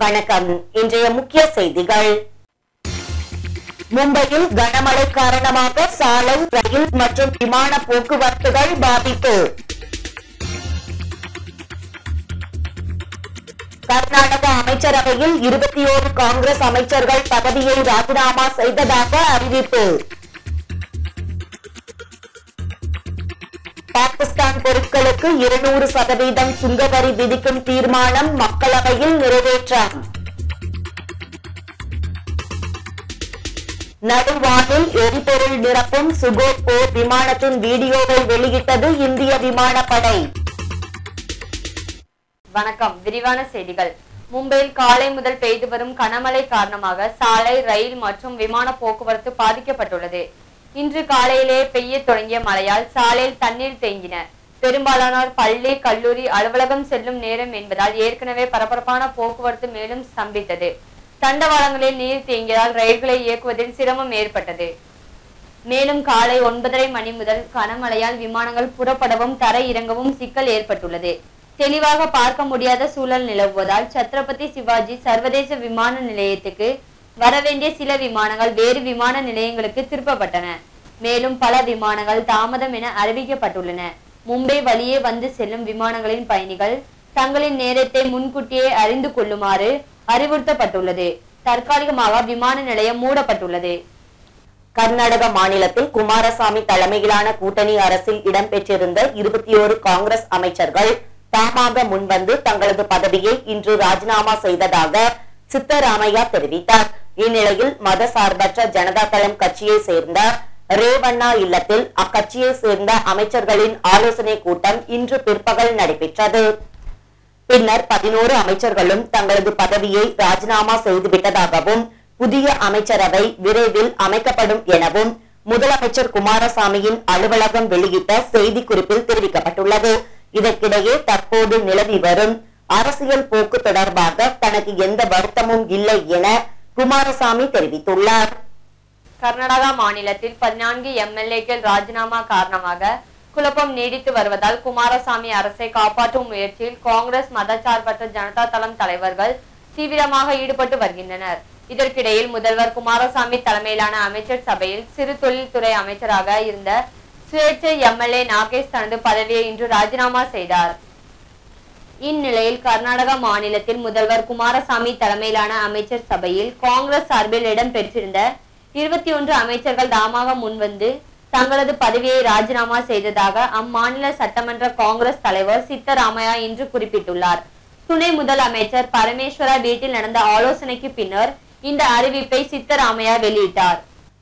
வணக்கம். இன்றைய முக்கிய செய்திகள். மும்பையில் கனமழை காரணமாக சாலை ரயில் மற்றும் விமான போக்குவரத்துகள் பாதிப்பு. கர்நாடக அமைச்சரவையில் இருபத்தி ஓரு காங்கிரஸ் அமைச்சர்கள் பதவியை ராஜினாமா செய்ததாக அறிவிப்பு. பாகிஸ்தான் பொருட்களுக்கு இருநூறு சதவீதம் சுங்கவரி விதிக்கும் தீர்மானம் மக்களவையில் நிறைவேற்றம். நடுவானில் எரிபொருள் நிரப்பும் சுகோ போர் விமானத்தின் வீடியோவை வெளியிட்டது இந்திய விமானப்படை. வணக்கம். விரிவான செய்திகள். மும்பையில் காலை முதல் பெய்து வரும் கனமழை காரணமாக சாலை ரயில் மற்றும் விமான போக்குவரத்து பாதிக்கப்பட்டுள்ளது. இன்று காலையிலே பெய்ய தொடங்கிய மழையால் சாலையில் தண்ணீர் தேங்கின. பெரும்பாலானோர் பள்ளி கல்லூரி அலுவலகம் செல்லும் நேரம் என்பதால் ஏற்கனவே பரபரப்பான போக்குவரத்து மேலும் ஸ்தம்பித்தது. தண்டவாளங்களில் நீர் தேங்கியதால் ரயில்களை இயக்குவதில் சிரமம் ஏற்பட்டது. மேலும் காலை ஒன்பதரை மணி முதல் கனமழையால் விமானங்கள் புறப்படவும் தரை இறங்கவும் சிக்கல் ஏற்பட்டுள்ளது. தெளிவாக பார்க்க முடியாத சூழல் நிலவுவதால் சத்ரபதி சிவாஜி சர்வதேச விமான நிலையத்துக்கு வரவேண்டிய சில விமானங்கள் வேறு விமான நிலையங்களுக்கு திருப்பப்பட்டன. மேலும் பல விமானங்கள் தாமதம் என அறிவிக்கப்பட்டுள்ளன. மும்பை வழியே வந்து செல்லும் விமானங்களின் பயணிகள் தங்களின் நேரத்தை முன்கூட்டியே அறிந்து கொள்ளுமாறு அறிவுறுத்தப்பட்டுள்ளது. தற்காலிகமாக விமான நிலையம் மூடப்பட்டுள்ளது. கர்நாடக மாநிலத்தில் குமாரசாமி தலைமையிலான கூட்டணி அரசில் இடம்பெற்றிருந்த இருபத்தி ஓரு காங்கிரஸ் அமைச்சர்கள் தாமாக முன்வந்து தங்களது பதவியை இன்று ராஜினாமா செய்ததாக சித்தராமையா தெரிவித்தார். இந்நிலையில் மதசார்பற்ற ஜனதா தளம் கட்சியை சேர்ந்த ரேவண்ணா இல்லத்தில் அக்கட்சியை சேர்ந்த அமைச்சர்களின் ஆலோசனை கூட்டம் இன்று பிற்பகல் நடைபெற்றது. பின்னர் பதினோரு அமைச்சர்களும் தங்களது பதவியை ராஜினாமா செய்துவிட்டதாகவும் புதிய அமைச்சரவை விரைவில் அமைக்கப்படும் எனவும் முதலமைச்சர் குமாரசாமியின் அலுவலகம் வெளியிட்ட செய்தி குறிப்பில் தெரிவிக்கப்பட்டுள்ளது. இதற்கிடையே தற்போது நிலவி வரும் அரசியல் போக்கு தொடர்பாக தனக்கு எந்த வருத்தமும் இல்லை என குமாரசாமி தெரிவித்துள்ளார். கர்நாடகா மாநிலத்தில் பதினான்கு எம்எல்ஏக்கள் ராஜினாமா காரணமாக குழப்பம் நீடித்து வருவதால் குமாரசாமி அரசை காப்பாற்றும் முயற்சியில் காங்கிரஸ் மதச்சார்பற்ற ஜனதா தளம் தலைவர்கள் தீவிரமாக ஈடுபட்டு வருகின்றனர். இதற்கிடையில் முதல்வர் குமாரசாமி தலைமையிலான அமைச்சர் சபையில் சிறு தொழில்துறை அமைச்சராக இருந்த சுயேட்சை எம்எல்ஏ நாகேஷ் தனது பதவியை இன்று ராஜினாமா செய்தார். இந்நிலையில் கர்நாடக மாநிலத்தில் முதல்வர் குமாரசாமி தலைமையிலான அமைச்சர் சபையில் காங்கிரஸ் சார்பில் இடம்பெற்றிருந்த இருபத்தி ஒன்று அமைச்சர்கள் தாமாக முன்வந்து தங்களது பதவியை ராஜினாமா செய்ததாக அம்மாநில சட்டமன்ற காங்கிரஸ் தலைவர் சித்தராமையா இன்று குறிப்பிட்டுள்ளார். துணை முதலமைச்சர் பரமேஸ்வரா வீட்டில் நடந்த ஆலோசனைக்கு பின்னர் இந்த அறிவிப்பை சித்தராமையா வெளியிட்டார்.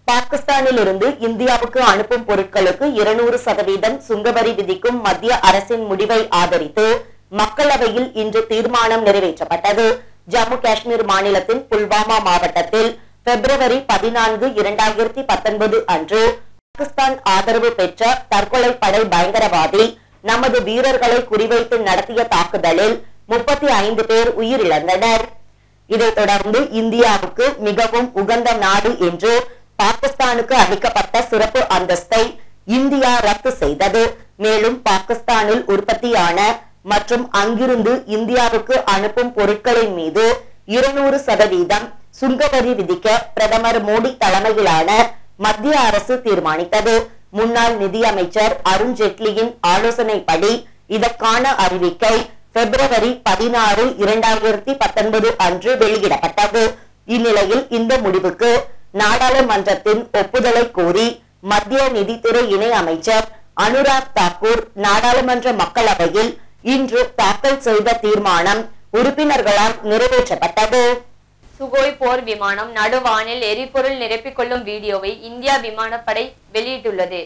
பாகிஸ்தானில் இருந்து இந்தியாவுக்கு அனுப்பும் பொருட்களுக்கு இருநூறு சதவீதம் சுங்கவரி விதிக்கும் மத்திய அரசின் முடிவை ஆதரித்து மக்களவையில் இன்று தீர்மானம் நிறைவேற்றப்பட்டது. ஜம்மு காஷ்மீர் மாநிலத்தின் புல்வாமா மாவட்டத்தில் பிப்ரவரி பதினான்கு இரண்டாயிரத்தி பத்தொன்பது அன்று பாகிஸ்தான் ஆதரவு பெற்ற தற்கொலை படை பயங்கரவாதி நமது வீரர்களை குறிவைத்து நடத்திய தாக்குதலில் முப்பத்தி ஐந்து பேர் உயிரிழந்தனர். இதைத் தொடர்ந்து இந்தியாவுக்கு மிகவும் உகந்த நாடு என்று பாகிஸ்தானுக்கு அளிக்கப்பட்ட சிறப்பு அந்தஸ்தை இந்தியா ரத்து செய்தது. மேலும் பாகிஸ்தானில் உற்பத்தியான மற்றும் அங்கிருந்து இந்தியாவுக்கு அனுப்பும் பொருட்களின் மீது இருநூறு சதவீதம் சுங்கவரி விதிக்க பிரதமர் மோடி தலைமையிலான மத்திய அரசு தீர்மானித்தது. முன்னாள் நிதியமைச்சர் அருண் ஜேட்லியின் ஆலோசனைப்படி இதற்கான அறிவிக்கை பிப்ரவரி பதினாறு இரண்டாயிரத்தி பத்தொன்பது அன்று வெளியிடப்பட்டது. இந்நிலையில் இந்த முடிவுக்கு நாடாளுமன்றத்தின் ஒப்புதலை கோரி மத்திய நிதித்துறை இணை அமைச்சர் அனுராக் தாக்கூர் நாடாளுமன்ற மக்களவையில் இன்று தாக்கல் செய்த தீர்மானம் உறுப்பினர்களால் நிறைவேற்றப்பட்டது. சுகோய் போர் விமானம் நடுவானில் எரிபொருள் நிரப்பிக் கொள்ளும் வீடியோவை இந்தியா விமானப்படை வெளியிட்டுள்ளது.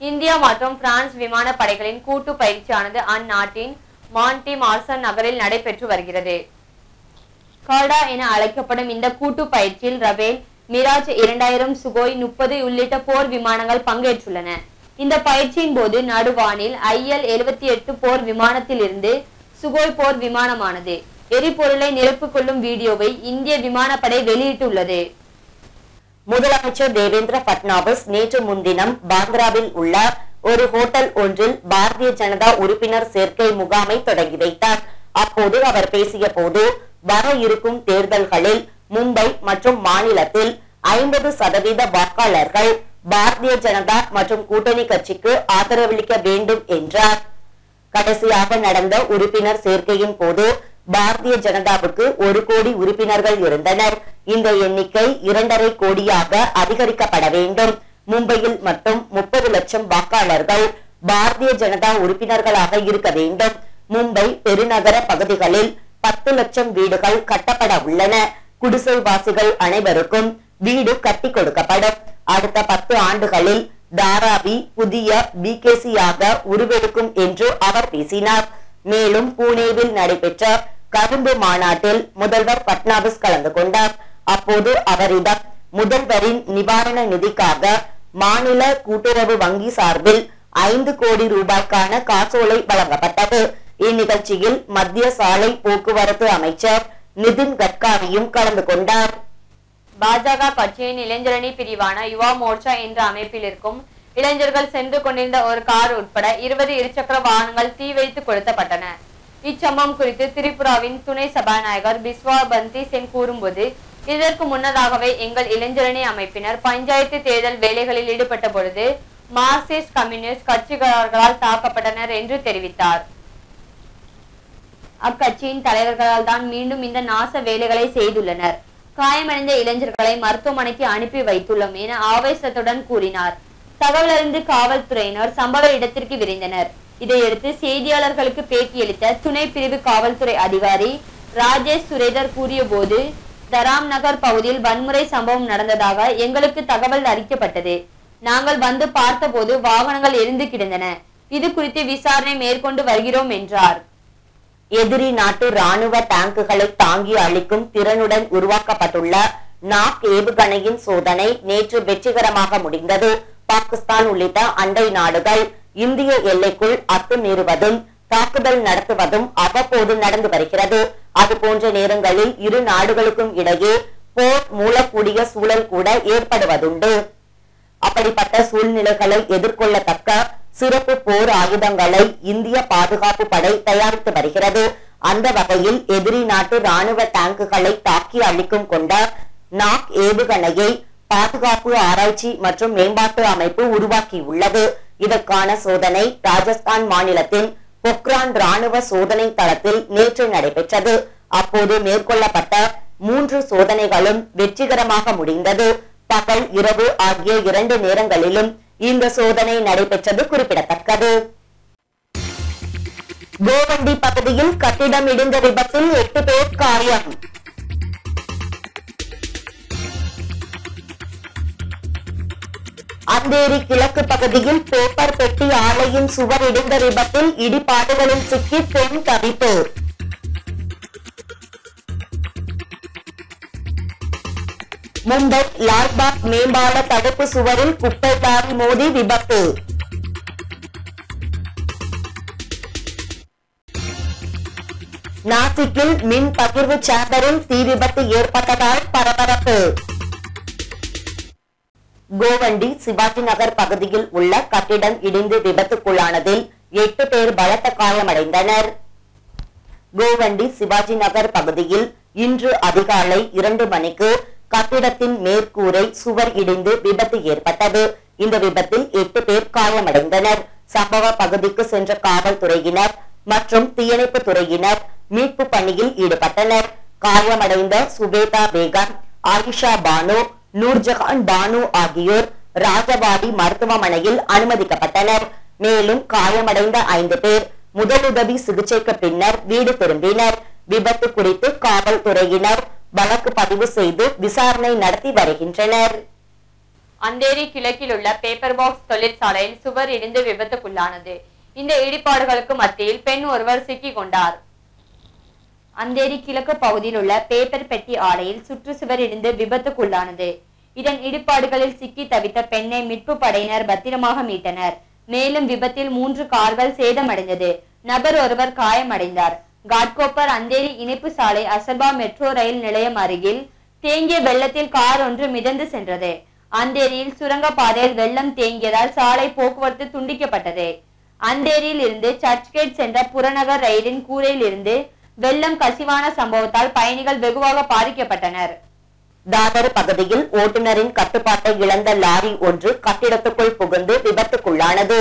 இந்தியா மற்றும் பிரான்ஸ் விமானப்படைகளின் கூட்டு பயிற்சியானது அந்நாட்டின் மான்டி மார்சன் நகரில் நடைபெற்று வருகிறது. காடா என அழைக்கப்படும் இந்த கூட்டு பயிற்சியில் ரபேல் மிராஜ் இரண்டாயிரம் சுகோய் முப்பது உள்ளிட்ட போர் விமானங்கள் பங்கேற்றுள்ளன. இந்த பயிற்சியின் போது நடுவானில் ஐஎல் எழுபத்தி எட்டு போர் விமானத்திலிருந்து சுகோய் போர் விமானமானது. எரிபொருளை நிரப்பு கொள்ளும் வீடியோவை இந்திய விமானப்படை வெளியிட்டுள்ளது. முதலமைச்சர் தேவேந்திர பட்னாவிஸ் நேற்று முன்தினம் பாந்திராவில் உள்ள ஒரு ஹோட்டல் ஒன்றில் பாரதிய ஜனதா உறுப்பினர் சேர்க்கை முகாமை தொடங்கி வைத்தார். அப்போது அவர் பேசிய போது வர இருக்கும் தேர்தல்களில் மும்பை மற்றும் மாநிலத்தில் ஐம்பது சதவீத வாக்காளர்கள் பாரதிய ஜனதா மற்றும் கூட்டணி கட்சிக்கு ஆதரவளிக்க வேண்டும் என்றார். கடைசியாக நடந்த உறுப்பினர் சேர்க்கையின் போது பாரதிய ஜனதாவுக்கு ஒரு கோடி உறுப்பினர்கள் இருந்தனர். இந்த எண்ணிக்கை இரண்டரை கோடியாக அதிகரிக்கப்பட வேண்டும். மும்பையில் மட்டும் முப்பது லட்சம் வாக்காளர்கள் பாரதிய ஜனதா உறுப்பினர்களாக இருக்க வேண்டும். மும்பை பெருநகர பகுதிகளில் பத்து லட்சம் வீடுகள் கட்டப்பட உள்ளன. குடிசைவாசிகள் அனைவருக்கும் வீடு கட்டி கொடுக்கப்படும். அடுத்த பத்து ஆண்டுகளில் தாராவி புதிய பிகேசியாக உருவெடுக்கும் என்று அவர் பேசினார். மேலும் புனேவில் நடைபெற்ற கரும்பு மாநாட்டில் முதல்வர் பட்னாவிஸ் கலந்து கொண்டார். அப்போது அவரிடம் முதல்வரின் நிவாரண நிதிக்காக மாநில கூட்டுறவு வங்கி சார்பில் ஐந்து கோடி ரூபாய்க்கான காசோலை வழங்கப்பட்டது. இந்நிகழ்ச்சியில் மத்திய சாலை போக்குவரத்து அமைச்சர் நிதின் கட்காரியும் கலந்து கொண்டார். பாஜக கட்சியின் இளைஞரணி பிரிவான யுவா மோர்ச்சா என்ற அமைப்பில் இருக்கும் இளைஞர்கள் சென்று கொண்டிருந்த ஒரு கார் உட்பட இருபது இருசக்கர வாகனங்கள் தீ வைத்து கொளுத்தப்பட்டன. இச்சம்பவம் குறித்து திரிபுராவின் துணை சபாநாயகர் பிஸ்வா பந்தி சென் கூறும்போது இதற்கு முன்னதாகவே எங்கள் இளைஞரணி அமைப்பினர் பஞ்சாயத்து தேர்தல் வேலைகளில் ஈடுபட்ட பொழுது மார்க்சிஸ்ட் கம்யூனிஸ்ட் கட்சிகாரர்களால் தாக்கப்பட்டனர் என்று தெரிவித்தார். அக்கட்சியின் தலைவர்களால் தான் மீண்டும் இந்த நாச வேலைகளை செய்துள்ளனர். காயமடைந்த இளைஞர்களை மருத்துவமனைக்கு அனுப்பி வைத்துள்ளோம் என ஆவேசத்துடன் கூறினார். தகவலறிந்து காவல்துறையினர் சம்பவ இடத்திற்கு விரைந்தனர். இதையடுத்து செய்தியாளர்களுக்கு பேட்டியளித்த துணை பிரிவு காவல்துறை அதிகாரி ராஜேஷ் சுரேதர் கூறிய போது தராம் நகர் பகுதியில் வன்முறை சம்பவம் நடந்ததாக எங்களுக்கு தகவல் அறிக்கப்பட்டது. நாங்கள் வந்து பார்த்தபோது வாகனங்கள் எரிந்து கிடந்தன. இது குறித்து விசாரணை மேற்கொண்டு வருகிறோம் என்றார். எதிரி நாட்டு ராணுவ டேங்குகளை தாங்கி அளிக்கும் திறனுடன் உருவாக்கப்பட்டுள்ள நாக் ஏவுகணையின் சோதனை நேற்று வெற்றிகரமாக முடிந்தது. பாகிஸ்தான் உள்ளிட்ட அண்டை நாடுகள் இந்திய எல்லைக்குள் அத்துமீறுவதும் தாக்குதல் நடத்துவதும் அவ்வப்போது நடந்து வருகிறது. அதுபோன்ற நேரங்களில் இரு நாடுகளுக்கும் இடையே போர் மூலக்கூடிய சூழல் கூட ஏற்படுவதுண்டு. அப்படிப்பட்ட சூழ்நிலைகளை எதிர்கொள்ளத்தக்க சிறப்பு போர் ஆயுதங்களை இந்திய பாதுகாப்பு படை தயாரித்து வருகிறது. அந்த வகையில் எதிரி நாட்டு ராணுவ டேங்குகளை தாக்கி அழிக்கும் கொண்ட நாக் ஏவுகணையை பாதுகாப்பு ஆராய்ச்சி மற்றும் மேம்பாட்டு அமைப்பு உருவாக்கியுள்ளது. இதற்கான சோதனை ராஜஸ்தான் மாநிலத்தின் பொக்ரான் ராணுவ சோதனை தளத்தில் நேற்று நடைபெற்றது. அப்போது மேற்கொள்ளப்பட்ட மூன்று சோதனைகளும் வெற்றிகரமாக முடிந்தது. பகல் இரவு ஆகிய இரண்டு நேரங்களிலும் இந்த சோதனை நடைபெற்றது குறிப்பிடத்தக்கது. கோவண்டி பகுதியில் கட்டிடம் இடிந்த விபத்தில் எட்டு பேர் காயம். அந்தேரி கிழக்கு பகுதியில் பேப்பர் பெட்டி ஆலையின் சுவர் இடிந்த விபத்தில் இடிபாடுகளில் சிக்கி பெண் தவிப்பு. மும்பை லால்பாக் மேம்பால தடுப்பு சுவரில் குப்பை லாரி மோதி விபத்து. நாசிக்கில் மின் பகிர்வு சேம்பரில் தீ விபத்து ஏற்பட்டதால் பரபரப்பு. கோவண்டி சிவாஜி நகர் பகுதியில் உள்ள கட்டிடம் இடிந்து விபத்துக்குள்ளானதில் எட்டு பேர் பலத்த காயமடைந்தனர். கோவண்டி சிவாஜி நகர் பகுதியில் இன்று அதிகாலை இரண்டு மணிக்கு கட்டிடத்தின் மேற்கூரை சுவர் இடிந்து விபத்து ஏற்பட்டது. இந்த விபத்தில் எட்டு பேர் காயமடைந்தனர். சம்பவ பகுதிக்கு சென்ற காவல்துறையினர் மற்றும் தீயணைப்பு துறையினர் மீட்பு பணியில் ஈடுபட்டனர். காயமடைந்த சுபேதா பேகம் ஆயிஷா பானு நூர்ஜஹான் பானு ஆகியோர் ராஜபாடி மருத்துவமனையில் அனுமதிக்கப்பட்டனர். மேலும் காயமடைந்த ஐந்து பேர் முதலுதவி சிகிச்சைக்கு பின்னர் வீடு திரும்பினர். விபத்து குறித்து காவல்துறையினர் வழக்கு பதிவு செய்து விசாரணை நடத்தி வருகின்றனர். அந்தேரி கிழக்கில் உள்ள பேப்பர் பாக்ஸ் தொழிற்சாலையில் சுவர் இடிந்து விபத்துக்குள்ளானது. இந்த இடிபாடுகளுக்கு மத்தியில் பெண் ஒருவர் சிக்கிக் கொண்டார். அந்தேரி கிழக்கு பகுதியில் உள்ள பேப்பர் பெட்டி ஆலையில் சுற்றுச்சுவர் இடிந்து விபத்துக்குள்ளானது. இதன் இடிபாடுகளில் சிக்கி தவித்த பெண்ணை மீட்பு படையினர் பத்திரமாக மீட்டனர். மேலும் விபத்தில் மூன்று கார்கள் சேதமடைந்தது. நபர் ஒருவர் காயமடைந்தார். காட்கோப்பர் அந்தேரி இணைப்பு சாலை அசபா மெட்ரோ ரயில் நிலையம் அருகில் தேங்கிய வெள்ளத்தில் கார் ஒன்று மிதந்து சென்றது. அந்தேரியில் சுரங்கப்பாதையில் வெள்ளம் தேங்கியதால் சாலை போக்குவரத்து துண்டிக்கப்பட்டது. அந்தேரியில் இருந்து சர்ச்கேட் சென்ற புறநகர் ரயிலின் கூரையில் இருந்து வெள்ளம் கசிவான சம்பவத்தால் பயணிகள் வெகுவாக பாதிக்கப்பட்டனர். தாதர் பகுதியில் ஓட்டுநரின் கட்டுப்பாட்டை இழந்த லாரி ஒன்று கட்டிடத்துக்குள் புகுந்து விபத்துக்குள்ளானது.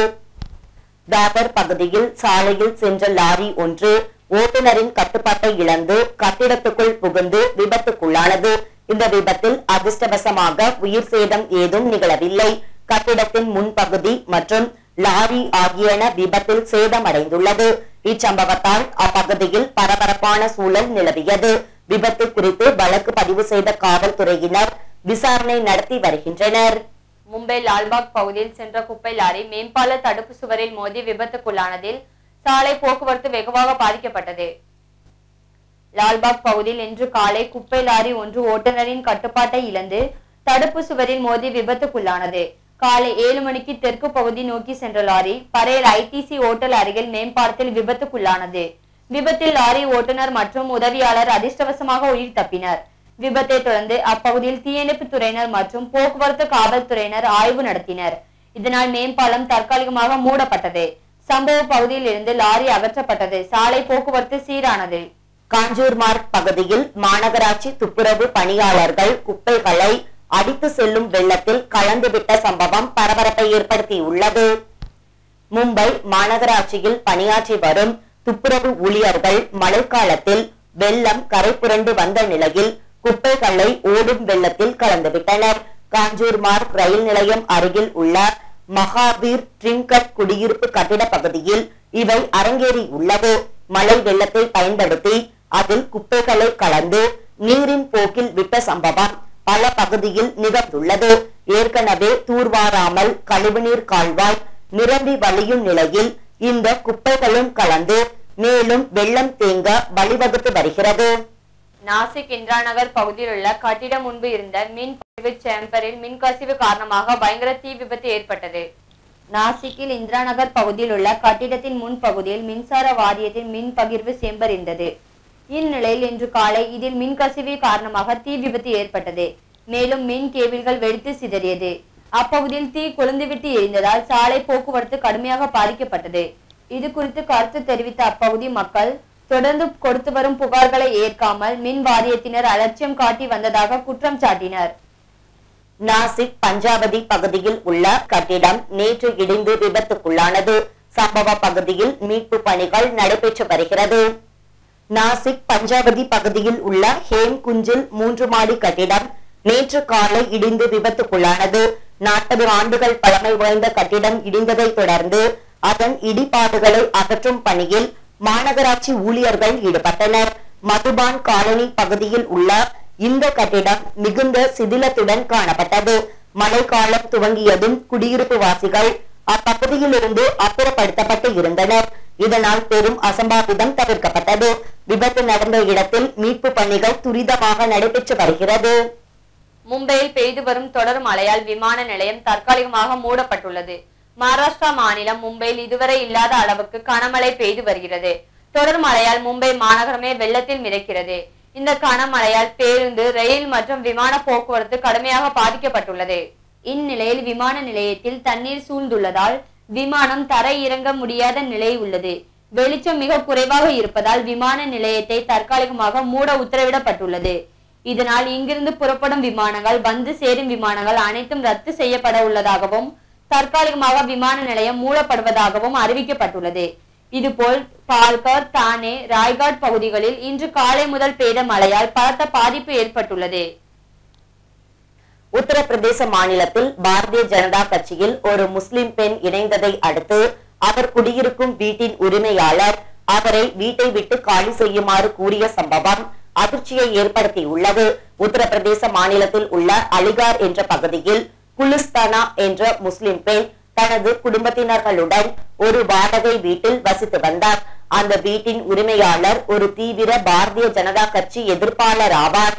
தாதர் பகுதியில் சாலையில் சென்ற லாரி ஒன்று ஓட்டுநரின் கட்டுப்பாட்டை இழந்து கட்டிடத்துக்குள் புகுந்து விபத்துக்குள்ளானது. இந்த விபத்தில் அதிர்ஷ்டவசமாக உயிர் சேதம் ஏதும் நிகழவில்லை. கட்டிடத்தின் முன்பகுதி மற்றும் லாரி ஆகியன விபத்தில் சேதமடைந்துள்ளது. இச்சம்பவத்தால் அப்பகுதியில் பரபரப்பான சூழல் நிலவியது. விபத்து குறித்து வழக்கு பதிவு செய்த காவல்துறையினர் விசாரணை நடத்தி வருகின்றனர். மும்பை லால்பாக் பகுதியில் சென்ற குப்பை லாரி மேம்பால தடுப்பு சுவரில் மோதி விபத்துக்குள்ளானதில் சாலை போக்குவரத்து வெகுவாக பாதிக்கப்பட்டது. லால்பாக் பகுதியில் இன்று காலை குப்பை லாரி ஒன்று ஓட்டுநரின் கட்டுப்பாட்டை இழந்து தடுப்பு சுவரில் மோதி விபத்துக்குள்ளானது. காலை ஏழு மணிக்கு தெற்கு பகுதி நோக்கி சென்ற லாரி பரேல் ஐடிசி ஓட்டல் அருகில் மேம்பாலத்தில் விபத்துக்குள்ளானது. விபத்தில் லாரி ஓட்டுநர் மற்றும் உதவியாளர் அதிர்ஷ்டவசமாக உயிர் தப்பினர். விபத்தை தொடர்ந்து அப்பகுதியில் தீயணைப்பு துறையினர் மற்றும் போக்குவரத்து காவல்துறையினர் ஆய்வு நடத்தினர். இதனால் மேம்பாலம் தற்காலிகமாக மூடப்பட்டது. சம்பவ பகுதியில் இருந்து லாரி அகற்றப்பட்டது. சாலை போக்குவரத்து சீரானது. காஞ்சூர் மார்க் பகுதியில் மாநகராட்சி துப்புரவு பணியாளர்கள் குப்பைகளை அடித்து செல்லும் வெள்ளத்தில் கலந்துவிட்ட சம்பவம் பரபரப்பை ஏற்படுத்தியுள்ளது. மும்பை மாநகராட்சியில் பணியாற்றி வரும் துப்புரவு ஊழியர்கள் மழைக்காலத்தில் வெள்ளம் கரை புரண்டு வந்த நிலையில் குப்பைகளை ஓடும் வெள்ளத்தில் கலந்துவிட்டனர். காஞ்சூர் மார்க் ரயில் நிலையம் அருகில் உள்ள மகாவீர் ட்ரிங்கட் குடியிருப்பு கட்டிட பகுதியில் இவை அரங்கேறியுள்ளது மழை வெள்ளத்தை பயன்படுத்தி அதில் குப்பைகளை கலந்து நீரின் போக்கில் விட்ட சம்பவம் பல பகுதியில் நிகழ்ந்துள்ளது. ஏற்கனவே தூர்வாராமல் கழிவுநீர் கால்வாய் நிரம்பி வழியும் நிலையில் இந்த குப்பைகளும் கலந்து மேலும் வெள்ளம் தேங்க வழிவகுத்து வருகிறது. நாசிக் இந்திரா நகர் பகுதியில் உள்ள கட்டிடம் முன்பு இருந்த மின் பதிவு சேம்பரில் மின்கசிவு காரணமாக பயங்கர தீ விபத்து ஏற்பட்டது. நாசிக்கில் இந்திரா நகர் பகுதியில் உள்ள கட்டிடத்தின் முன் பகுதியில் மின்சார வாரியத்தின் மின் பகிர்வு சேம்பர் இருந்தது. இந்நிலையில் இன்று காலை இதில் மின்கசிவு காரணமாக தீ விபத்து ஏற்பட்டது. மேலும் மின் கேபிள்கள் வெடித்து சிதறியது. அப்பகுதியில் தீ கொழுந்துவிட்டு எரிந்ததால் சாலை போக்குவரத்து கடுமையாக பாதிக்கப்பட்டது. இது குறித்து கருத்து தெரிவித்த அப்பகுதி மக்கள் தொடர்ந்து கொடுத்து வரும் புகார்களை ஏற்காமல் மின் வாரியத்தினர் அலட்சியம் காட்டி வந்ததாக குற்றம் சாட்டினர். நாசிக் பஞ்சாவதி பகுதியில் உள்ள கட்டிடம் நேற்று இடிந்து விபத்துக்குள்ளானது. சம்பவ பகுதியில் மீட்பு பணிகள் நடைபெற்று வருகிறது. நாசிக் பஞ்சாவதி பகுதியில் உள்ள ஹேம் குஞ்சில் மூன்று மாடி கட்டிடம் நேற்று காலை இடிந்து விபத்துக்குள்ளானது. நாற்பது ஆண்டுகள் பழமை வாய்ந்த கட்டிடம் இடிந்ததை தொடர்ந்து அதன் இடிபாடுகளை அகற்றும் பணியில் மாநகராட்சி ஊழியர்கள் ஈடுபட்டனர். மதுபான் காலனி பகுதியில் உள்ள இந்த கட்டிடம் மிகுந்த சிதிலத்துடன் காணப்பட்டது. மழைக்காலம் துவங்கியதும் குடியிருப்பு வாசிகள் அப்பகுதியிலிருந்து அப்புறப்படுத்தப்பட்டு இருந்தனர். இதனால் பெரும் அசம்பாவிதம் தவிர்க்கப்பட்டது. விபத்து நடந்த இடத்தில் மீட்பு பணிகள் துரிதமாக நடைபெற்று வருகிறது. மும்பையில் பெய்து வரும் தொடர் மழையால் விமான நிலையம் தற்காலிகமாக மூடப்பட்டுள்ளது. மகாராஷ்டிரா மாநிலம் மும்பையில் இதுவரை இல்லாத அளவுக்கு கனமழை பெய்து வருகிறது. தொடர் மழையால் மும்பை மாநகரமே வெள்ளத்தில் மிதக்கிறது. இந்த கனமழையால் பேருந்து ரயில் மற்றும் விமான போக்குவரத்து கடுமையாக பாதிக்கப்பட்டுள்ளது. இந்நிலையில் விமான நிலையத்தில் தண்ணீர் சூழ்ந்துள்ளதால் விமானம் தரை இறங்க முடியாத நிலை உள்ளது. வெளிச்சம் மிக குறைவாக இருப்பதால் விமான நிலையத்தை தற்காலிகமாக மூட உத்தரவிடப்பட்டுள்ளது. இதனால் இங்கிருந்து புறப்படும் விமானங்கள் வந்து சேரும் விமானங்கள் அனைத்தும் ரத்து செய்யப்பட உள்ளதாகவும் தற்காலிகமாக விமான நிலையம் மூடப்படுவதாகவும் அறிவிக்கப்பட்டுள்ளது. இதுபோல் பால்கர் தானே ராய்காட் பகுதிகளில் இன்று காலை முதல் பெய்த மழையால் பலத்த பாதிப்பு ஏற்பட்டுள்ளது. உத்தரப்பிரதேச மாநிலத்தில் பாரதிய ஜனதா கட்சியில் ஒரு முஸ்லிம் பெண் இணைந்ததை அடுத்து அவர் குடியிருக்கும் வீட்டின் உரிமையாளர் அவரை வீட்டை விட்டு காலி செய்யுமாறு கூறிய சம்பவம் அதிர்ச்சியை ஏற்படுத்தியுள்ளது. உத்தரப்பிரதேச மாநிலத்தில் உள்ள அலிகார் என்ற பகுதியில் குலுஸ்தானா என்ற முஸ்லிம் பெண் தனது குடும்பத்தினர்களுடன் ஒரு வாடகை வீட்டில் வசித்து வந்தார். அந்த வீட்டின் உரிமையாளர் ஒரு தீவிர பாரதிய ஜனதா கட்சி எதிர்ப்பாளர் ஆவார்.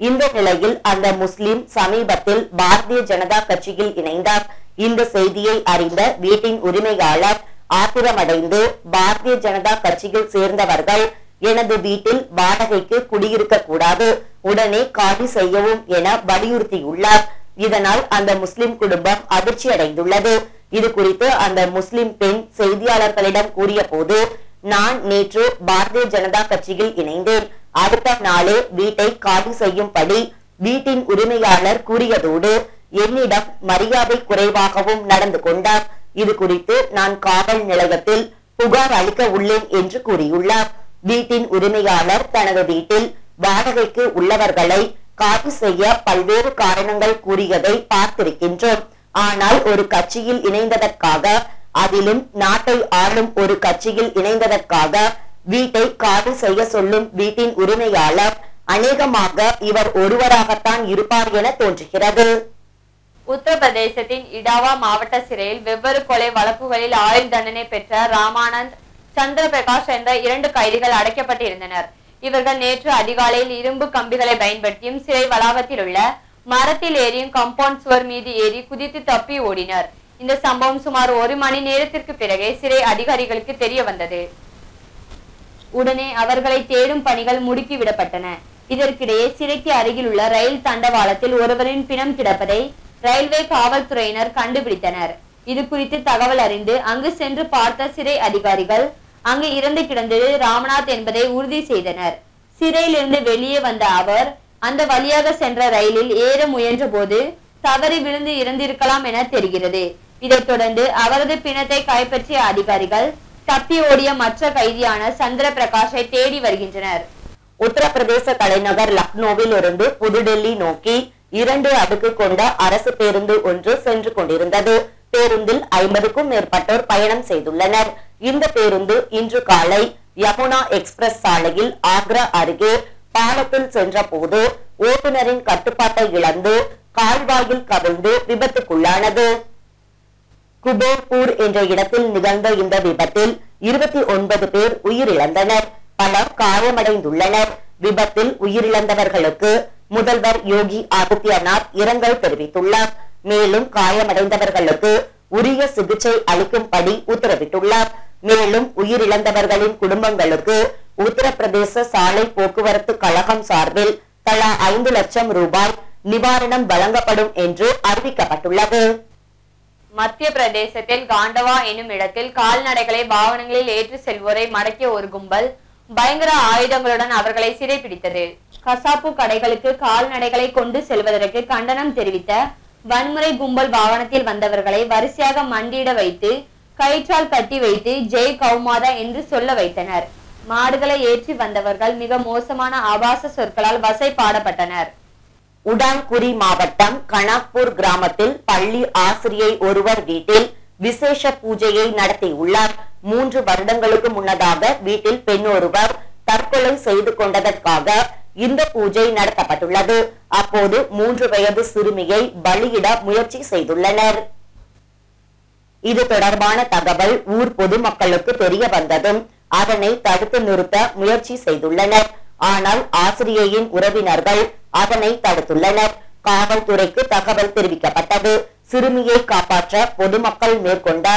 இந்த நிலையில் அந்த முஸ்லிம் சமீபத்தில் பாரதிய ஜனதா கட்சியில் இணைந்தார். இந்த செய்தியை அறிந்த வீட்டின் உரிமையாளர் ஆத்திரமடைந்து பாரதிய ஜனதா கட்சியில் சேர்ந்தவர்கள் எனது வீட்டில் வாடகைக்கு குடியிருக்க கூடாது உடனே காலி செய்யவும் என வலியுறுத்தியுள்ளார். இதனால் அந்த முஸ்லிம் குடும்பம் அதிர்ச்சி அடைந்துள்ளது இது குறித்து அந்த முஸ்லிம் பெண் செய்தியாளர்களிடம் கூறிய போது நான் நேற்று பாரதிய ஜனதா கட்சியில் இணைந்தேன். அடுத்த நாளே வீட்டை காலி செய்யும்படி வீட்டின் உரிமையாளர் கூறியதோடு என்னிடம் மரியாதை குறைவாகவும் நடந்து கொண்டார். இது குறித்து நான் காவல் நிலையத்தில் புகார் அளிக்க உள்ளேன் என்று கூறியுள்ளார். வீட்டின் உரிமையாளர் தனது வீட்டில் வாடகைக்கு உள்ளவர்களை காலி செய்ய பல்வேறு காரணங்கள் கூறியதை பார்த்திருக்கின்றோம். ஆனால் ஒரு கட்சியில் இணைந்ததற்காக அதிலும் நாட்டை ஆளும் ஒரு கட்சியில் இணைந்ததற்காக வீட்டை காலி செய்ய சொல்லும் வீட்டின் உரிமையாளர் அநேகமாக இவர் ஒருவராகத்தான் இருப்பார் என தோன்றுகிறது. உத்தரப்பிரதேசத்தின் இடாவா மாவட்ட சிறையில் வெவ்வேறு கொலை வழக்குகளில் ஆயுள் தண்டனை பெற்ற ராமானந்த் சந்திர பிரகாஷ் என்ற இரண்டு கைதிகள் அடைக்கப்பட்டிருந்தனர். இவர்கள் நேற்று அதிகாலையில் இரும்பு கம்பிகளை பயன்படுத்தியும் சிறை வளாகத்தில் உள்ள மரத்தில் ஏறியும் கம்பவுண்ட் சுவர் மீது ஏறி குதித்து தப்பி ஓடினர். இந்த சம்பவம் சுமார் ஒரு மணி நேரத்திற்கு பிறகே சிறை அதிகாரிகளுக்கு தெரிய வந்தது. உடனே அவர்களை தேடும் பணிகள் முடுக்கிவிடப்பட்டன இதற்கிடையே சிறைக்கு அருகில் உள்ள ரயில் தண்டவாளத்தில் ஒருவரின் பிணம் கிடப்பதை ரயில்வே காவல்துறையினர் கண்டுபிடித்தனர். இது குறித்து தகவல் அறிந்து அங்கு சென்று பார்த்த சிறை அதிகாரிகள் அங்கு இறந்து கிடந்தது ராமநாத் என்பதை உறுதி செய்தனர். சிறையிலிருந்து வெளியே வந்த அவர் அந்த வழியாக சென்ற ரயிலில் ஏற முயன்ற போது தவறி விழுந்து இறந்திருக்கலாம் என தெரிகிறது. இதைத் தொடர்ந்து அவரது பிணத்தை கைப்பற்றிய அதிகாரிகள் தப்பி ஓடிய மற்ற கைதியான சந்திர பிரகாஷை தேடி வருகின்றனர். உத்தரப்பிரதேச தலைநகர் லக்னோவில் இருந்து புதுடெல்லி நோக்கி இரண்டு அடுக்கு கொண்ட அரசு பேருந்து ஒன்று சென்று கொண்டிருந்தது. இப்பேருந்தில் ஐம்பதுக்கும் மேற்பட்டோர் பயணம் செய்துள்ளனர். இந்த பேருந்து இன்று காலை யமுனா எக்ஸ்பிரஸ் சாலையில் ஆக்ரா அருகே பாலத்தில் சென்றபோது ஓட்டுநரின் கட்டுப்பாட்டை இழந்து கால்வாயில் கவிழ்ந்து விபத்துக்குள்ளானது. குபேர்பூர் என்ற இடத்தில் நிகழ்ந்த இந்த விபத்தில் இருபத்தி ஒன்பது பேர் உயிரிழந்தனர். பலர் காயமடைந்துள்ளனர். விபத்தில் உயிரிழந்தவர்களுக்கு முதல்வர் யோகி ஆதித்யநாத் இரங்கல் தெரிவித்துள்ளார். மேலும் காயமடைந்தவர்களுக்கு உரிய சிகிச்சை அளிக்கும்படி உத்தரவிட்டுள்ளார். மேலும் உயிரிழந்தவர்களின் குடும்பங்களுக்கு உத்தரப்பிரதேச சாலை போக்குவரத்து கழகம் சார்பில் தலா ஐந்து லட்சம் ரூபாய் நிவாரணம் வழங்கப்படும் என்று அறிவிக்கப்பட்டுள்ளது. மத்திய பிரதேசத்தில் காண்டவா எனும் இடத்தில் கால்நடைகளை வாகனங்களில் ஏற்றி செல்வோரை மடக்கிய ஒரு கும்பல் பயங்கர ஆயுதங்களுடன் அவர்களை சிறைப்பிடித்தது கசாப்பு கடைகளுக்கு கால்நடைகளை கொண்டு செல்வதற்கு கண்டனம் தெரிவித்த வன்முறை கும்பல் வாகனத்தில் வந்தவர்களை வரிசையாக மண்டியிட வைத்து கயிற்றால் கட்டி வைத்து ஜெய் கௌமாதா என்று சொல்ல வைத்தனர். மாடுகளை ஏற்றி வந்தவர்கள் மிக மோசமான ஆபாச சொற்களால் வசை பாடப்பட்டனர். உடான்குடி மாவட்டம் கனாக்பூர் கிராமத்தில் பள்ளி ஆசிரியை ஒருவர் வீட்டில் விசேஷ பூஜையை நடத்தியுள்ளார். மூன்று வருடங்களுக்கு முன்னதாக வீட்டில் பெண் ஒருவர் தற்கொலை செய்து கொண்டதற்காக இந்த பூஜை நடத்தப்பட்டுள்ளது. அப்போது மூன்று வயது சிறுமியை பலியிட முயற்சி செய்துள்ளனர். இது தொடர்பான தகவல் ஊர் பொதுமக்களுக்கு தெரிய வந்ததும் அதனை தடுத்து நிறுத்த முயற்சி செய்துள்ளனர். ஆனால் ஆசிரியையின் உறவினர்கள் அதனை தடுத்துள்ளனர். காவல்துறைக்கு தகவல் தெரிவிக்கப்பட்டது. சிறுமியை காப்பாற்ற பொதுமக்கள் மேற்கொண்ட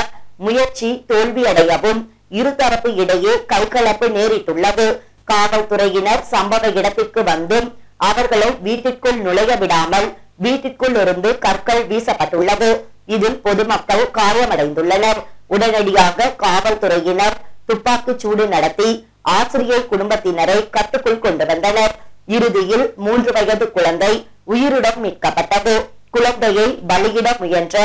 முயற்சி தோல்வியடையவும் இருதரப்பு இடையே கைகலப்பு நேரிட்டுள்ளது. காவல்துறையினர் சம்பவ இடத்திற்கு வந்தும் அவர்களை வீட்டிற்குள் நுழைய விடாமல் வீட்டிற்குள் இருந்து கற்கள் வீசப்பட்டுள்ளது. இதில் பொதுமக்கள் காயமடைந்துள்ளனர். உடனடியாக காவல்துறையினர் துப்பாக்கிச் சூடு நடத்தி ஆசிரியர் குடும்பத்தினரை கட்டுக்குள் கொண்டு வந்தனர். இறுதியில் மூன்று வயது குழந்தை உயிருடன் மீட்கப்பட்டது. குழந்தையை பலியிட முயன்ற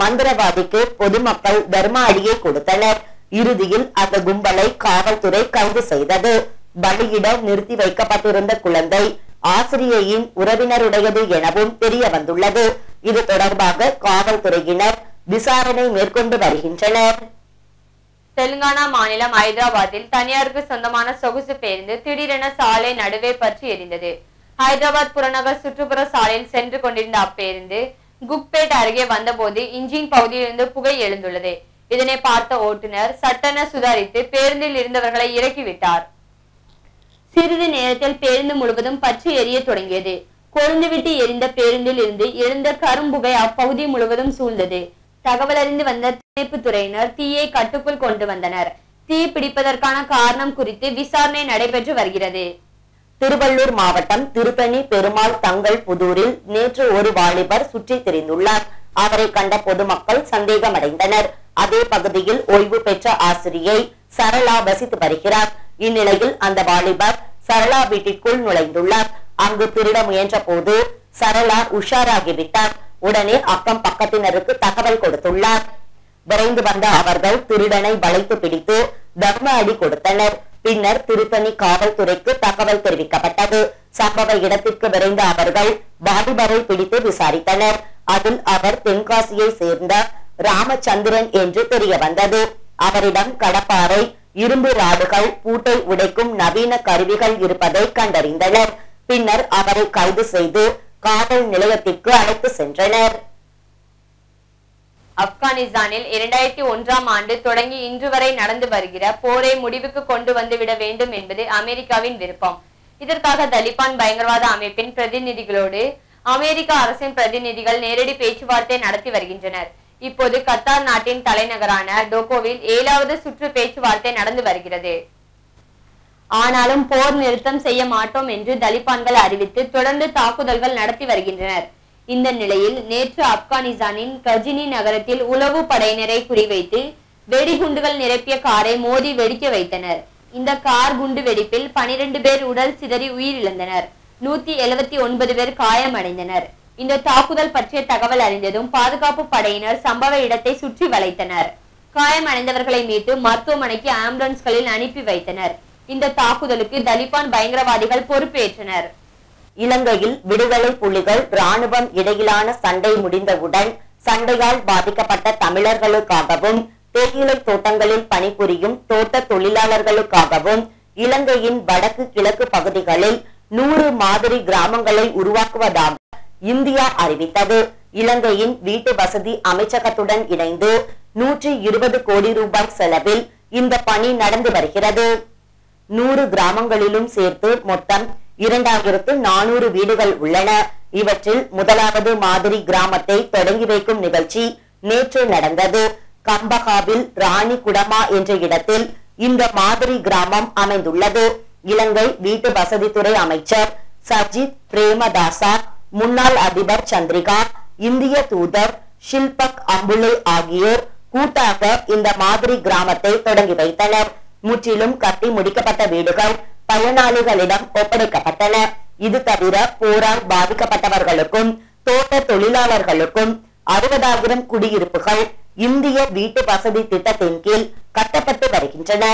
மந்திரவாதிக்கு பொதுமக்கள் தர்ம அடியை கொடுத்தனர். இறுதியில் அந்த கும்பலை காவல்துறை கைது செய்தது. பலியிட நிறுத்தி வைக்கப்பட்டிருந்த குழந்தை ஆசிரியையின் உறவினருடையது எனவும் தெரிய வந்துள்ளது இது தொடர்பாக காவல்துறையினர் விசாரணை மேற்கொண்டு வருகின்றனர். தெலுங்கானா மாநிலம் ஹைதராபாத்தில் தனியாருக்கு சொந்தமான சொகுசு பேருந்து திடீரென சாலை நடுவே பற்றி எரிந்தது. ஹைதராபாத் புறநகர் சுற்றுப்புற சாலையில் சென்று கொண்டிருந்த அப்பேருந்து குக்பேட் அருகே வந்தபோது இன்ஜின் பகுதியிலிருந்து புகை எழுந்துள்ளது. இதனை பார்த்த ஓட்டுநர் சட்டென சுதாரித்து பேருந்தில் இருந்தவர்களை இறக்கிவிட்டார். சிறிது நேரத்தில் பேருந்து முழுவதும் பற்றி எரிய தொடங்கியது. கொழுந்துவிட்டு எரிந்த பேருந்தில் இருந்து எழுந்த கரும்புகை அப்பகுதி முழுவதும் சூழ்ந்தது. தகவல் அறிந்து வந்த தீர்ப்பு துறையினர் தீயை கட்டுக்குள் கொண்டு வந்தனர். தீ பிடிப்பதற்கான காரணம் குறித்து விசாரணை நடைபெற்று வருகிறது. திருவள்ளூர் மாவட்டம் திருப்பணி பெருமாள் தங்கள் புதூரில் நேற்று ஒரு வாலிபர் சுற்றி திரிந்துள்ளார். அவரை கண்ட பொதுமக்கள் சந்தேகமடைந்தனர். அதே பகுதியில் ஓய்வு பெற்ற ஆசிரியை சரளா வசித்து வருகிறார். இந்நிலையில் அந்த வாலிபர் சரளா வீட்டிற்குள் நுழைந்துள்ளார். அங்கு திருட முயன்ற போது சரளா உஷாராகிவிட்டார். உடனே அக்கம் பக்கத்தினருக்கு தகவல் கொடுத்துள்ளார். விரைந்து வந்த அவர்கள் திருடனை வளைத்து பிடித்து தர்ம அடி கொடுத்தனர். பின்னர் திருத்தணி காவல்துறைக்கு தகவல் தெரிவிக்கப்பட்டது. சம்பவ இடத்திற்கு விரைந்த அவர்கள் வாலிபரை பிடித்து விசாரித்தனர். அதில் அவர் தென்காசியை சேர்ந்த ராமச்சந்திரன் என்று தெரிய வந்தது அவரிடம் கடப்பாறை இரும்பு ராடுகள் பூட்டை உடைக்கும் நவீன கருவிகள் இருப்பதை கண்டறிந்தனர். பின்னர் அவரை கைது செய்து காவல் நிலையத்திற்கு அழைத்து சென்றனர். ஆப்கானிஸ்தானில் இரண்டாயிரத்தி ஒன்றாம் ஆண்டு தொடங்கி இன்று வரை நடந்து வருகிற போரை முடிவுக்கு கொண்டு வந்துவிட வேண்டும் என்பது அமெரிக்காவின் விருப்பம். இதற்காக தலிபான் பயங்கரவாத அமைப்பின் பிரதிநிதிகளோடு அமெரிக்க அரசின் பிரதிநிதிகள் நேரடி பேச்சுவார்த்தை நடத்தி வருகின்றனர். இப்போது கத்தார் நாட்டின் தலைநகரான டோகோவில் ஏழாவது சுற்று பேச்சுவார்த்தை நடந்து வருகிறது. ஆனாலும் போர் நிறுத்தம் செய்ய மாட்டோம் என்று தலிபான்கள் அறிவித்து தொடர்ந்து தாக்குதல்கள் நடத்தி வருகின்றனர். இந்த நிலையில் நேற்று ஆப்கானிஸ்தானின் கஜினி நகரத்தில் உளவு படையினரை குறிவைத்து வெடிகுண்டுகள் நிரப்பிய காரை மோதி வெடிக்க வைத்தனர். இந்த கார் குண்டு வெடிப்பில் பனிரெண்டு பேர் உடல் சிதறி உயிரிழந்தனர். நூத்தி எழுபத்தி ஒன்பது பேர் காயமடைந்தனர். இந்த தாக்குதல் பற்றிய தகவல் அறிந்ததும் பாதுகாப்பு படையினர் சம்பவ இடத்தை சுற்றி வளைத்தனர். காயமடைந்தவர்களை மீட்டு மருத்துவமனைக்கு ஆம்புலன்ஸ்களில் அனுப்பி வைத்தனர். இந்த தாக்குதலுக்கு தலிபான் பயங்கரவாதிகள் பொறுப்பேற்றனர். இலங்கையில் விடுதலை புலிகள் ராணுவம் இடையிலான சண்டை முடிந்தவுடன் சண்டையால் பாதிக்கப்பட்ட தமிழர்களுக்காகவும் தேயிலை தோட்டங்களில் பணிபுரியும் தோட்ட தொழிலாளர்களுக்காகவும் இலங்கையின் வடக்கு கிழக்கு பகுதிகளில் நூறு மாதிரி கிராமங்களை உருவாக்குவதாக இந்தியா அறிவித்தது. இலங்கையின் வீட்டு வசதி அமைச்சகத்துடன் இணைந்து நூற்றி இருபது கோடி ரூபாய் செலவில் இந்த பணி நடந்து வருகிறது. நூறு கிராமங்களிலும் சேர்த்து மொத்தம் இரண்டாயிரத்து நானூறு வீடுகள் உள்ளன. இவற்றில் முதலாவது மாதிரி கிராமத்தை தொடங்கி வைக்கும் நிகழ்ச்சி நேற்று நடந்தது. கம்பகாவில் ராணி குடமா என்ற இடத்தில் இந்த மாதிரி கிராமம் அமைந்துள்ளது. இலங்கை வீட்டு வசதித்துறை அமைச்சர் சஜித் பிரேமதாசா முன்னாள் அதிபர் சந்திரிகா இந்திய தூதர் ஷில்பக் அம்புலே ஆகியோர் கூட்டாக இந்த மாதிரி கிராமத்தை தொடங்கி வைத்தனர். முற்றிலும் கட்டி முடிக்கப்பட்ட வீடுகள் பயனாளிகளிடம் ஒப்படைக்கப்பட்டன. இது தவிர போரால் பாதிக்கப்பட்டவர்களுக்கும் தோட்ட தொழிலாளர்களுக்கும் அறுபதாயிரம் குடியிருப்புகள் இந்திய வீட்டு வசதி திட்டத்தின் கீழ் கட்டப்பட்டு வருகின்றன.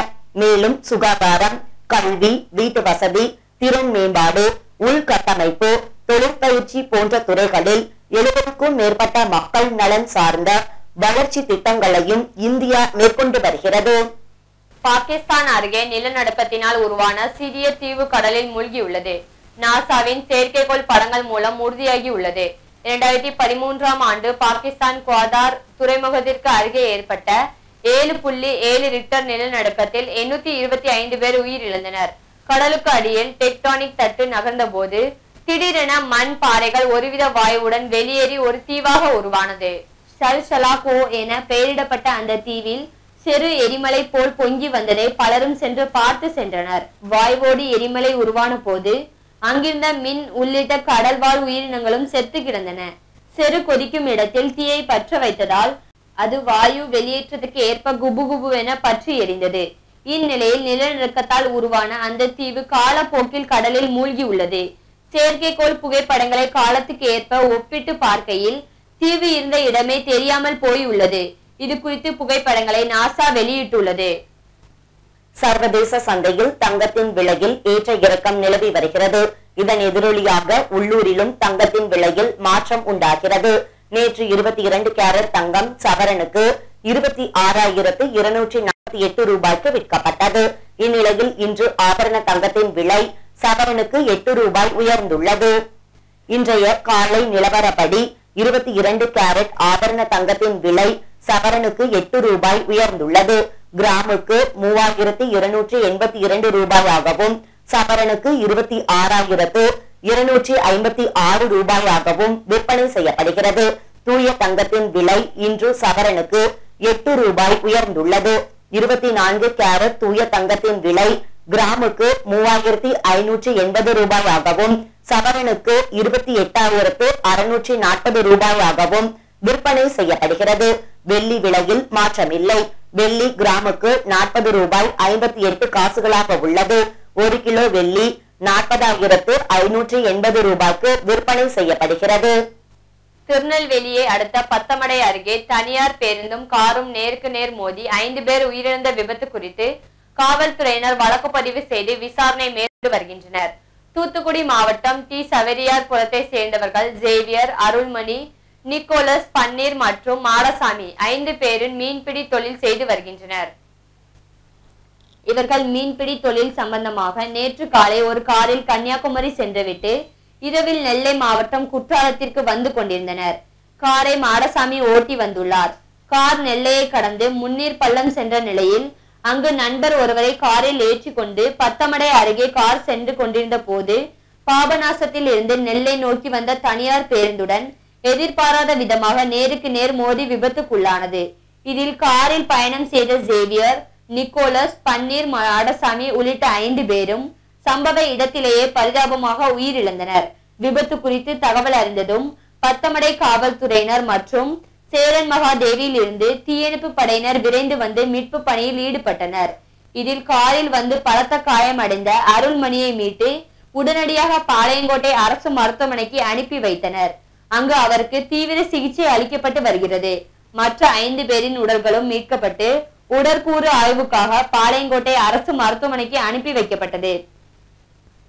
மேலும் சுகாதாரம் கல்வி வீட்டு வசதி திறன் மேம்பாடு உள்கட்டமைப்பு தொழிற்பயிற்சி போன்ற துறைகளில் எழுபதுக்கும் மேற்பட்ட மக்கள் நலன் சார்ந்த வளர்ச்சி திட்டங்களையும் இந்தியா மேற்கொண்டு வருகிறது. பாகிஸ்தான் அருகே நிலநடுக்கத்தினால் உருவான சிறிய தீவு கடலில் மூழ்கியுள்ளது. நாசாவின் செயற்கைக்கோள் படங்கள் மூலம் உறுதியாகியுள்ளது. இரண்டாயிரத்தி பதிமூன்றாம் ஆண்டு பாகிஸ்தான் குவாதார் துறைமுகத்திற்கு அருகே ஏற்பட்ட ஏழு புள்ளி ஏழு ரிக்டர் நிலநடுக்கத்தில் எண்ணூத்தி இருபத்தி ஐந்து பேர் உயிரிழந்தனர். கடலுக்கு அடியில் டெக்டானிக் தட்டு நகர்ந்த போது திடீரென மண் பாறைகள் ஒருவித வாயுவுடன் வெளியேறி ஒரு தீவாக உருவானது. சல்சலாகோ என பெயரிடப்பட்ட அந்த தீவில் சிறு எரிமலை போல் பொங்கி வந்ததை பலரும் சென்று பார்த்து சென்றனர். வாய்வோடு எரிமலை உருவான போது அங்கிருந்த மின் உள்ளிட்ட கடல்வாழ் உயிரினங்களும் செத்து கிடந்தன. செரு கொதிக்கும் இடத்தில் தீயை பற்ற வைத்ததால் அது வாயு வெளியேற்றத்துக்கு ஏற்ப குபு குபு என பற்றி எரிந்தது. இந்நிலையில் நிலநடுக்கத்தால் உருவான அந்த தீவு காலப்போக்கில் கடலில் மூழ்கி உள்ளது. செயற்கைக்கோள் புகைப்படங்களை காலத்துக்கு ஏற்ப ஒப்பிட்டு பார்க்கையில் தீவு இருந்த இடமே தெரியாமல் போய் உள்ளது இது குறித்து புகைப்படங்களை நாசா வெளியிட்டுள்ளது. சர்வதேச சந்தையில் தங்கத்தின் விலையில் ஏற்ற இறக்கம் நிலவி வருகிறது. இதன் எதிரொலியாக உள்ளூரிலும் தங்கத்தின் விலையில் மாற்றம் உண்டாகிறது. நேற்று இருபத்தி இரண்டு கேரட் தங்கம் சவரனுக்கு இருபத்தி ஆறாயிரத்து இருநூற்றி நாற்பத்தி எட்டு ரூபாய்க்கு விற்கப்பட்டது. இந்நிலையில் இன்று ஆபரண தங்கத்தின் விலை சவரனுக்கு எட்டு ரூபாய் உயர்ந்துள்ளது. இன்றைய காலை நிலவரப்படி இருபத்தி இரண்டு கேரட் ஆபரண தங்கத்தின் விலை சவரனுக்கு எட்டு ரூபாய் உயர்ந்துள்ளது. கிராமுக்கு மூவாயிரத்தி இருநூற்றி எண்பத்தி இரண்டு ரூபாயாகவும் சவரனுக்கு இருபத்தி ஆறாயிரத்து இருநூற்றி ஐம்பத்தி ஆறு ரூபாயாகவும் விற்பனை செய்யப்படுகிறது. தூய தங்கத்தின் விலை இன்று சவரனுக்கு எட்டு ரூபாய் உயர்ந்துள்ளது. இருபத்தி நான்கு கேரட் தூய தங்கத்தின் விலை கிராமுக்கு மூவாயிரத்தி ஐநூற்றி எண்பது ரூபாயாகவும் சவரனுக்கு இருபத்தி எட்டாயிரத்து அறுநூற்றி நாற்பது ரூபாயாகவும் விற்பனை செய்யப்படுகிறது. வெள்ளி விலையில் மாற்றமில்லை. வெள்ளி கிராமுக்கு நாற்பது ரூபாய் ஐம்பத்தி எட்டு காசுகளாக உள்ளது. ஒரு கிலோ வெள்ளி நாற்பதாயிரத்து ஐநூற்றி எண்பது ரூபாய்க்கு விற்பனை செய்யப்படுகிறது. திருநெல்வேலியை அடுத்த பத்தமடை அருகே தனியார் பேருந்தும் காரும் நேருக்கு நேர் மோதி ஐந்து பேர் உயிரிழந்த விபத்து குறித்து காவல்துறையினர் வழக்கு பதிவு செய்து விசாரணை மேற்கொண்டு வருகின்றனர். தூத்துக்குடி மாவட்டம் டி. சவேரியார் புலத்தை சேர்ந்தவர்கள் ஜேவியர் அருள்மணி நிக்கோலஸ் பன்னீர் மற்றும் மாடசாமி ஐந்து பேரின் மீன்பிடி தொழில் செய்து வருகின்றனர். இவர்கள் மீன்பிடி தொழில் சம்பந்தமாக நேற்று காலை ஒரு காரில் கன்னியாகுமரி சென்றுவிட்டு இரவில் நெல்லை மாவட்டம் குற்றாலத்திற்கு வந்து கொண்டிருந்தனர். காரை மாடசாமி ஓட்டி வந்துள்ளார். கார் நெல்லையை கடந்து முன்னீர் பள்ளம் சென்ற நிலையில் அங்கு நண்பர் ஒருவரை காரில் ஏற்றி கொண்டு பத்தமடை அருகே கார் சென்று கொண்டிருந்த போது பாபநாசத்தில் இருந்து நெல்லை நோக்கி வந்த தனியார் பேருந்துடன் எதிர்பாராத விதமாக நேருக்கு நேர் மோதி விபத்துக்குள்ளானது. இதில் காரில் பயணம் செய்த ஜேவியர் நிக்கோலஸ் பன்னீர் மாடசாமி உள்ளிட்ட ஐந்து பேரும் சம்பவ இடத்திலேயே பரிதாபமாக உயிரிழந்தனர். விபத்து குறித்து தகவல் அறிந்ததும் பத்தமடை காவல்துறையினர் மற்றும் சேரன் மகாதேவியில் இருந்து தீயணைப்பு படையினர் விரைந்து வந்து மீட்பு பணியில் ஈடுபட்டனர். இதில் காரில் வந்து பலத்த காயமடைந்த அருள்மணியை மீட்டு உடனடியாக பாளையங்கோட்டை அரசு மருத்துவமனைக்கு அனுப்பி வைத்தனர். அங்கு அவருக்கு தீவிர சிகிச்சை அளிக்கப்பட்டு வருகிறது. மற்ற ஐந்து பேரின் உடல்களும் மீட்கப்பட்டு உடற்கூறு ஆய்வுக்காக பாளையங்கோட்டை அரசு மருத்துவமனைக்கு அனுப்பி வைக்கப்பட்டது.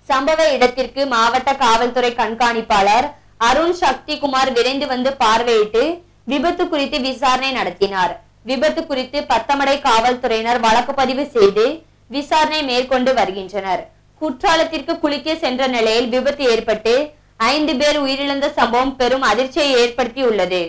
சம்பவ இடத்திற்கு மாவட்ட காவல்துறை கண்காணிப்பாளர் அருண் சக்தி குமார் விரைந்து வந்து பார்வையிட்டு விபத்து குறித்து விசாரணை நடத்தினார். விபத்து குறித்து பத்தமடை காவல்துறையினர் வழக்கு பதிவு செய்து விசாரணை மேற்கொண்டு வருகின்றனர். குற்றாலத்திற்கு குளிக்க சென்ற நிலையில் விபத்து ஏற்பட்டு ஐந்து பேர் உயிரிழந்த சம்பவம் பெரும் அதிர்ச்சியை ஏற்படுத்தியுள்ளது.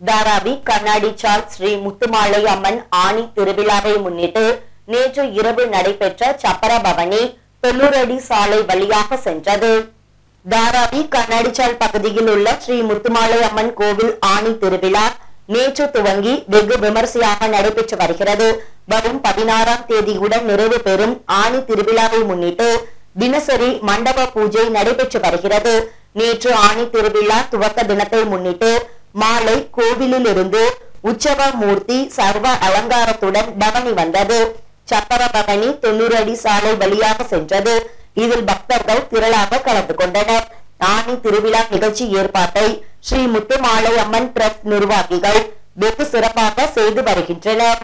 தாராவி கண்ணாடி சால் ஸ்ரீ முத்துமாலை அம்மன் ஆணி திருவிழாவை முன்னிட்டு நேற்று இரவு நடைபெற்ற சப்பர பவனி தொண்ணூறடி சாலை வழியாக சென்றது. தாராவி கண்ணாடிச்சால் பகுதியில் உள்ள ஸ்ரீ முத்துமாலை அம்மன் கோவில் ஆணி திருவிழா நேற்று துவங்கி வெகு விமர்சையாக நடைபெற்று வருகிறது. வரும் பதினாறாம் தேதியுடன் நிறைவு பெறும் ஆணி திருவிழாவை முன்னிட்டு தினசரி மண்டப பூஜை நடைபெற்று வருகிறது. நேற்று ஆணி திருவிழா துவக்க தினத்தை முன்னிட்டு மாலை கோவிலில் இருந்து உற்சவ மூர்த்தி சர்வ அலங்காரத்துடன் பவனி வந்தது. சப்பர பவனி தொண்ணூறு அடி சாலை வழியாக சென்றது. இதில் பக்தர்கள் திரளாக கலந்து கொண்டனர். ஆணி திருவிழா நிகழ்ச்சி ஏற்பாட்டை ஸ்ரீ முத்துமாலை அம்மன் டிரஸ்ட் நிர்வாகிகள் வெகு சிறப்பாக செய்து வருகின்றனர்.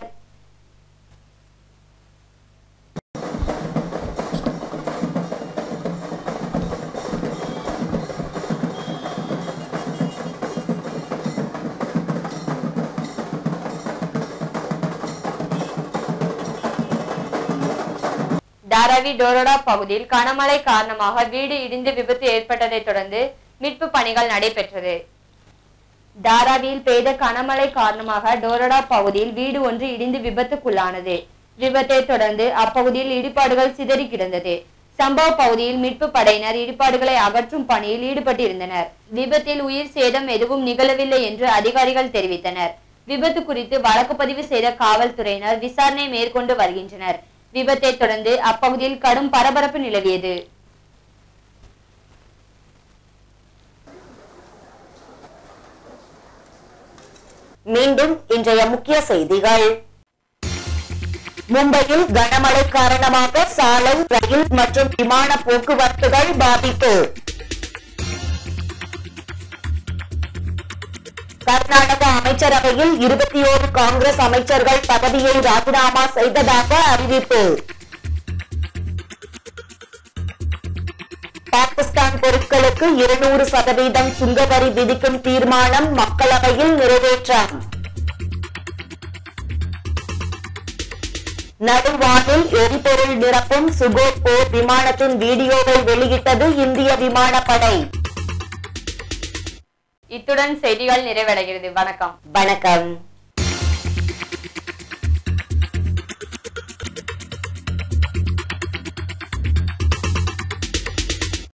அரவி டோரோடா பகுதியில் கனமழை காரணமாக வீடு இடிந்து விபத்து ஏற்பட்டதை தொடர்ந்து மீட்பு பணிகள் நடைபெற்றது. தாராவியில் பெய்த கனமழை காரணமாக டோரோடா பகுதியில் வீடு ஒன்று இடிந்து விபத்துக்குள்ளானது. விபத்தை தொடர்ந்து அப்பகுதியில் இடிபாடுகள் சிதறி கிடந்தது. சம்பவ பகுதியில் மீட்பு படையினர் இடிபாடுகளை அகற்றும் பணியில் ஈடுபட்டிருந்தனர். விபத்தில் உயிர் சேதம் எதுவும் நிகழவில்லை என்று அதிகாரிகள் தெரிவித்தனர். விபத்து குறித்து வழக்கு பதிவு செய்த காவல்துறையினர் விசாரணை மேற்கொண்டு வருகின்றனர். விபத்தை தொடர்ந்து அப்பகுதியில் கடும் பரபரப்பு நிலவியது. மீண்டும் இன்றைய முக்கிய செய்திகள். மும்பையில் கனமழை காரணமாக சாலை ரயில் மற்றும் விமான போக்குவரத்துகள் பாதிப்பு. கர்நாடக அமைச்சரவையில் இருபத்தி ஓரு காங்கிரஸ் அமைச்சர்கள் பதவியை ராஜினாமா செய்ததாக அறிவிப்பு. பாகிஸ்தான் பொருட்களுக்கு இருநூறு சதவீதம் சுங்கவரி விதிக்கும் தீர்மானம் மக்களவையில் நிறைவேற்றம். நடுவானில் எரிபொருள் நிரப்பும் சுகோய் போர் விமானத்தின் வீடியோவை வெளியிட்டது இந்திய விமானப்படை. இத்துடன் செய்திகள் நிறைவடைகிறது. வணக்கம். வணக்கம்.